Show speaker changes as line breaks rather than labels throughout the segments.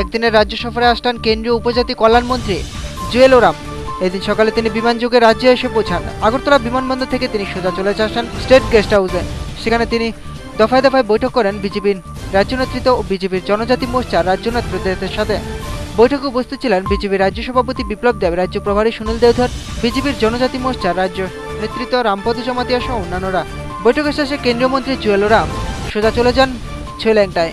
একদিনের রাজ্য সফরে আসলেন কেন্দ্রীয় উপজাতি কল্যাণ মন্ত্রী জুয়েল ওরাম। এদিন সকালে তিনি বিমানযোগে রাজ্যে এসে পৌঁছান। আগরতলা বিমানবন্দর থেকে তিনি সোজা চলে আসেন স্টেট গেস্ট হাউসে। সেখানে তিনি দফায় দফায় বৈঠক করেন বিজেপির রাজ্য নেতৃত্ব ও বিজেপির জনজাতি মোর্চার রাজ্য নেতৃত্বের সাথে। বৈঠকে উপস্থিত ছিলেন বিজেপির রাজ্য সভাপতি বিপ্লব দেব, রাজ্য প্রভারী সুনীল দেওধর, বিজেপির জনজাতি মোর্চার রাজ্য নেতৃত্ব রামপদ জমাতিয়া সহ অন্যান্যরা। বৈঠকের শেষে কেন্দ্রীয় মন্ত্রী জুয়েল রাম সোজা চলে যান ছৈল্যাংটায়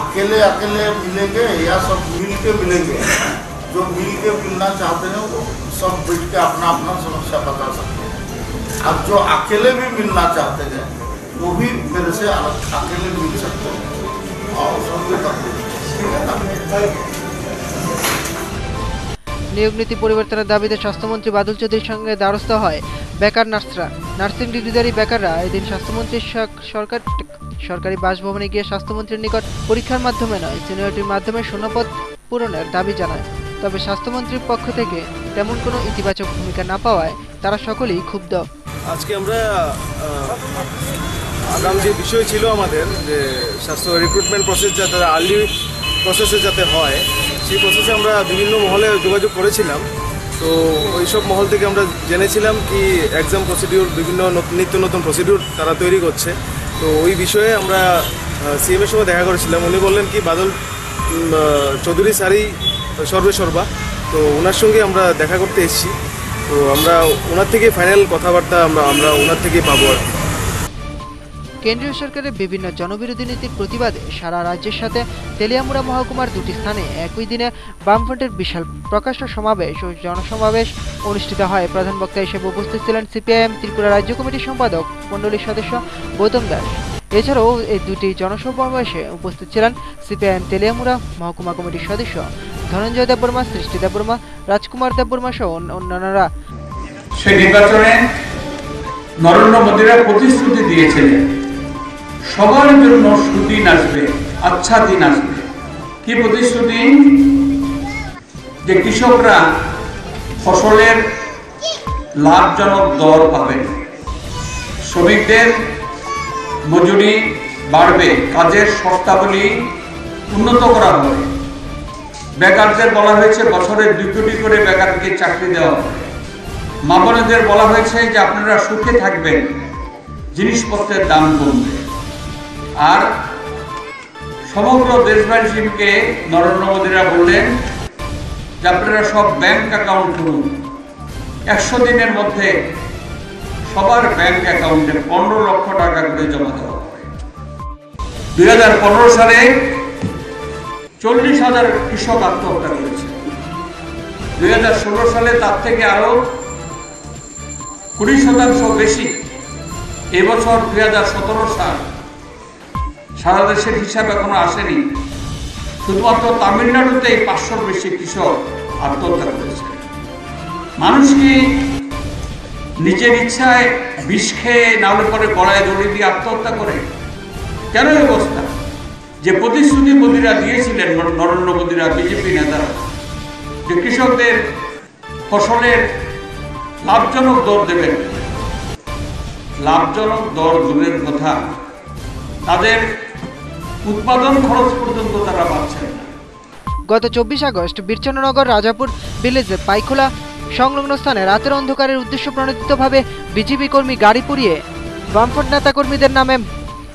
अकेले अकेले मिलेंगे या सब मिल के मिलेंगे जो मिल के मिलना चाहते हैं वो सब बैठ के अपना अपना समस्या बता सकते हैं अब जो अकेले भी मिलना चाहते हैं वो भी मेरे से अलग अकेले मिल सकते हैं और समझे तक ठीक है ना
নিয়োগ নীতি পরিবর্তনের দাবিতে স্বাস্থ্যমন্ত্রী বাদল চৌধুরীর সঙ্গে দ্বারস্থ হয় বেকার নার্সরা নার্সিং ডিগ্রিধারী বেকাররা এদিন স্বাস্থ্যমন্ত্রীর সক- সরকার সরকারি বাসভবনে গিয়ে স্বাস্থ্যমন্ত্রীর নিকট পরীক্ষার মাধ্যমে নয়, সিনিয়রিটির মাধ্যমে শূন্যপদ পূরণের দাবি জানায়। তবে স্বাস্থ্যমন্ত্রীর পক্ষ থেকে তেমন কোনো ইতিবাচক ভূমিকা না পাওয়ায় তারা সকলেই ক্ষুব্ধ।
আজকে আমরা আগাম যে বিষয় ছিল আমাদের, যে স্বাস্থ্য রিক্রুটমেন্ট প্রসেস যাতে আর্লি প্রসেসে যাতে হয়, সেই প্রসেসে আমরা বিভিন্ন মহলে যোগাযোগ করেছিলাম। তো ওই সব মহল থেকে আমরা জেনেছিলাম কি এক্সাম প্রসিডিউর বিভিন্ন নত- নিত্য নতুন প্রসিডিউর তারা তৈরি করছে। তো ওই বিষয়ে আমরা সিএমের সঙ্গে দেখা করেছিলাম। উনি বললেন কি, বাদল চৌধুরী সারি সর্বে সর্বা তো ওনার সঙ্গে আমরা দেখা করতে এসেছি। তো আমরা ওনার থেকে ফাইনাল কথাবার্তা আমরা আমরা ওনার থেকে পাবো আর কি।
কেন্দ্রীয় সরকারের বিভিন্ন জনবিরোধী নীতির প্রতিবাদে সারা রাজ্যের সাথে তেলিয়ামুড়া মহকুমার দুটি স্থানে একই দিনে বামফ্রন্টের বিশাল প্রকাশ্য সমাবেশ ও জনসমাবেশ অনুষ্ঠিত হয়। প্রধান বক্তা হিসেবে উপস্থিত ছিলেন সিপিআইএম ত্রিপুরা রাজ্য কমিটির সম্পাদক, মণ্ডলীর সদস্য গৌতম দাস। এছাড়াও এই দুটি জনসমাবেশে উপস্থিত ছিলেন সিপিআইএম তেলিয়ামুড়া মহকুমা কমিটির সদস্য ধনঞ্জয় দেববর্মা, সৃষ্টি দেববর্মা, রাজকুমার দেববর্মা সহ অন্যান্যরা।
সেই নির্বাচনে নরেন্দ্র মোদীরা প্রতিশ্রুতি দিয়েছিলেন। সবার জন্য সুদিন আসবে আচ্ছা দিন আসবে। কি প্রতিশ্রুতি যে কৃষকরা ফসলের লাভজনক দর পাবে, শ্রমিকদের মজুরি বাড়বে, কাজের শর্তাবলী উন্নত করা হবে। বেকারদের বলা হয়েছে, বছরে দুই কোটি করে বেকারকে চাকরি দেওয়া হবে। মা বলা হয়েছে যে আপনারা সুখে থাকবেন, জিনিসপত্রের দাম কমবে। আর সমগ্র দেশবাসীকে নরেন্দ্র মোদীরা বললেন যে আপনারা সব ব্যাংক অ্যাকাউন্ট খুলুন। একশো দিনের মধ্যে সবার ব্যাংক অ্যাকাউন্টে পনেরো লক্ষ টাকা করে জমা দেওয়া হাজার পনেরো সালে চল্লিশ হাজার কৃষক আত্মহত্যা করেছে। দুই হাজার ষোলো সালে তার থেকে আরও কুড়ি শতাংশ বেশি। এবছর দুই হাজার সতেরো সাল সারা দেশের হিসাব এখনও আসেনি। শুধুমাত্র তামিলনাড়ুতেই পাঁচশোর বেশি কৃষক আত্মহত্যা করেছে। মানুষ কি নিজের ইচ্ছায় বিষ খেয়ে নাহলে পরে গড়ায় দড়ি দিয়ে আত্মহত্যা করে? কেন এই অবস্থা? যে প্রতিশ্রুতি মোদীরা দিয়েছিলেন নরেন্দ্র মোদীরা, বিজেপি নেতারা, যে কৃষকদের ফসলের লাভজনক দর দেবেন। লাভজনক দর দূরের কথা। তাদের উৎপাদন খরচ পর্যন্ত তারা পাচ্ছেন
গত চব্বিশ আগস্ট বীরচন্দ্রনগর, রাজাপুর ভিলেজে পাইখোলা সংলগ্ন স্থানে রাতের অন্ধকারের উদ্দেশ্য প্রণোদিতভাবে বিজেপি কর্মী গাড়ি পুড়িয়ে বামফ্রন্ট নেতাকর্মীদের নামে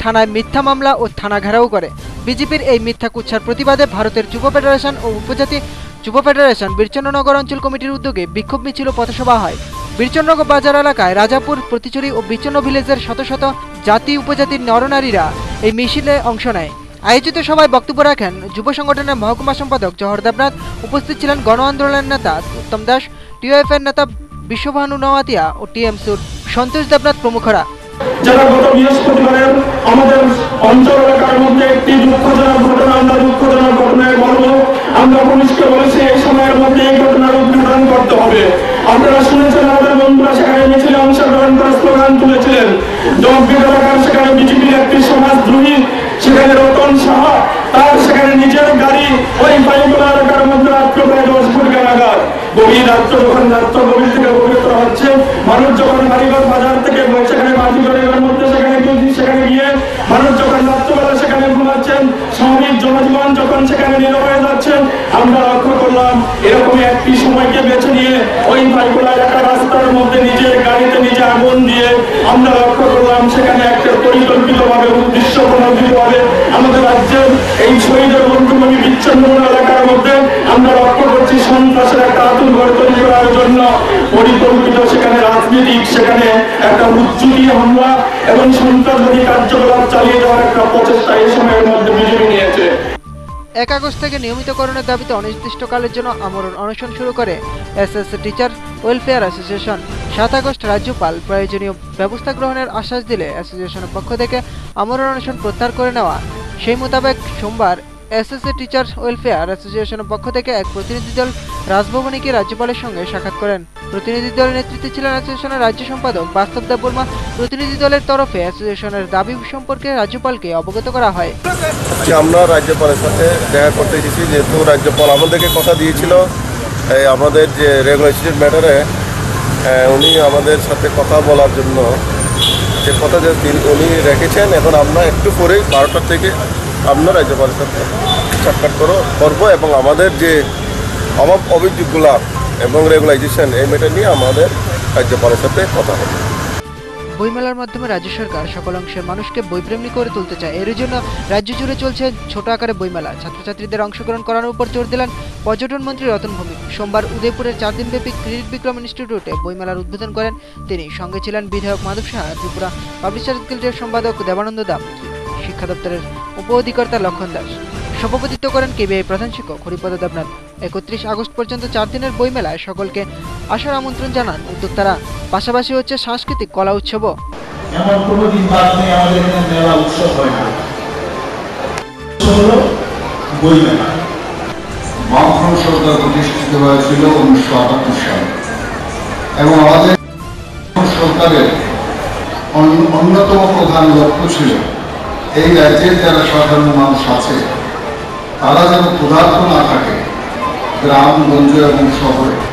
থানায় মিথ্যা মামলা ও থানা ঘেরাও করে। বিজেপির এই মিথ্যা কুচ্ছার প্রতিবাদে ভারতের যুব ফেডারেশন ও উপজাতি যুব ফেডারেশন বীরচন্দ্রনগর অঞ্চল কমিটির উদ্যোগে বিক্ষোভ মিছিল পথসভা হয়। বীরচন্দ্রনগর বাজার এলাকায় রাজাপুর, প্রতিচুরি ও বীরচন্দ্র ভিলেজের শত শত জাতি উপজাতির নরনারীরা এই মিছিলে অংশ নেয়। আয়োজিত সভায় বক্তব্য রাখেন যুব সংগঠনের মহকুমা সম্পাদক জহর দেবনাথ, উপস্থিত ছিলেন গণ আন্দোলনের নেতা উত্তম দাস টিওএফ এর নেতা বিশ্বভানু নওয়াতিয়া ও টিএমসুর সন্তোষ দেবনাথ প্রমুখরা।
যারা গত বৃহস্পতিবারে আমাদের অঞ্চল এলাকার মধ্যে একটি দুঃখজনক ঘটনা আমরা দুঃখজনক ঘটনায় বলব, আমরা পুলিশকে বলেছি এই সময়ের মধ্যে এই ঘটনার উদ্ঘাটন করতে হবে। আপনারা শুনেছেন আমাদের বন্ধুরা সেখানে মিছিলে অংশগ্রহণ করে স্লোগান তুলেছিলেন জগবির এলাকার সেখানে বিজেপির একটি সমাজদ্রোহী সেখানে রতন সাহা তার সেখানে নিজের গাড়ি, ওই বাইকলা এলাকার মধ্যে রাত্র প্রায় দশ ঘণ্টা নাগাদ। গভীর রাত্র যখন রাত্র গভীর থেকে পবিত্র হচ্ছে, মানুষ যখন বাড়িঘর বাজার থেকে সেখানে মাটি গড়ের মধ্যে সেখানে সেখানে গিয়ে মানুষ যখন রাত্রবেলা সেখানে ঘুমাচ্ছেন স্বাভাবিক জনজীবন যখন সেখানে নীরব হয়ে যাচ্ছেন আমরা লক্ষ্য করলাম এরকম একটি সময়কে বেছে নিয়ে ওই বাইকলা এলাকার রাস্তার মধ্যে নিজের গাড়িতে নিজে আগুন আমরা লক্ষ্য করলাম, সেখানে একটা পরিকল্পিতভাবে, উদ্দেশ্য প্রণোদিতভাবে আমাদের রাজ্যের এই শহীদের বন্ধুভূমি বিচ্ছিন্ন এলাকার মধ্যে আমরা লক্ষ্য করছি, সন্ত্রাসের একটা আতুল ঘর তৈরি করার জন্য পরিকল্পিত সেখানে রাজনীতিক, সেখানে একটা উজ্জুতি হামলা এবং সন্ত্রাসবাদী কার্যকলাপ চালিয়ে যাওয়ার একটা প্রচেষ্টা এই সময়ের মধ্যে বিজেপি নিয়েছে।
এক আগস্ট থেকে নিয়মিতকরণের দাবিতে অনির্দিষ্টকালের জন্য আমরণ অনশন শুরু করে S S teacher welfare association. সাত আগস্ট রাজ্যপাল প্রয়োজনীয় ব্যবস্থা গ্রহণের আশ্বাস দিলে অ্যাসোসিয়েশনের পক্ষ থেকে আমরণ অনশন প্রত্যাহার করে নেওয়া। সেই মোতাবেক সোমবার এসএসসি টিচার ওয়েলফেয়ার অ্যাসোসিয়েশনের পক্ষ থেকে এক প্রতিনিধি দল রাজভবনে গিয়ে রাজ্যপালের সঙ্গে সাক্ষাৎ করেন। প্রতিনিধি দলের নেতৃত্বে ছিলেন অ্যাসোসিয়েশনের রাজ্য সম্পাদক বাস্তব দেব বর্মা। প্রতিনিধি দলের তরফে অ্যাসোসিয়েশনের দাবি সম্পর্কে রাজ্যপালকে অবগত করা হয়।
আজকে আমরা রাজ্যপালের সাথে দেখা করতে এসেছি, যেহেতু রাজ্যপাল আমাদেরকে কথা দিয়েছিল আমাদের যে রেগুলেশন ম্যাটারে উনি আমাদের সাথে কথা বলার জন্য যে কথা যে উনি রেখেছেন, এখন আমরা একটু পরেই বারোটার থেকে আমরা রাজ্যপালের সাথে সাক্ষাৎ করো, করব এবং আমাদের যে অভাব অভিযোগগুলা এবং রেগুলাইজেশন এই ম্যাটার নিয়ে আমাদের রাজ্যপালের সাথে কথা হবে।
বইমেলার মাধ্যমে রাজ্য সরকার সকল অংশের মানুষকে বইপ্রেমী করে তুলতে চায়। এর জন্য রাজ্য জুড়ে চলছে ছোট আকারে বইমেলা। ছাত্রছাত্রীদের অংশগ্রহণ করানোর উপর জোর দিলেন পর্যটন মন্ত্রী রতন ভৌমিক। সোমবার উদয়পুরের চার দিনব্যাপী ক্রেডিট বিক্রম ইনস্টিটিউটে বইমেলার উদ্বোধন করেন তিনি। সঙ্গে ছিলেন বিধায়ক মাধব সাহা, ত্রিপুরা পাবলিশার্স গিল্ডের সম্পাদক দেবানন্দ দাম। শিক্ষা দপ্তরের উপ অধিকর্তা লক্ষণ দাস। সভাপতিত্ব করেন কেবিআই প্রধান শিক্ষক হরিপদ দেবনাথ। একত্রিশ আগস্ট পর্যন্ত চার দিনের বইমেলায় সকলকে আসার আমন্ত্রণ জানান উদ্যোক্তারা। পাশাপাশি হচ্ছে সাংস্কৃতিক কলা
উৎসব
অন্যতম প্রধান লক্ষ্য ছিল এই রাজ্যের যারা সাধারণ মানুষ আছে, তারা যেন ক্ষুধার্ত না থাকে গ্রাম, গঞ্জ এবং শহরে।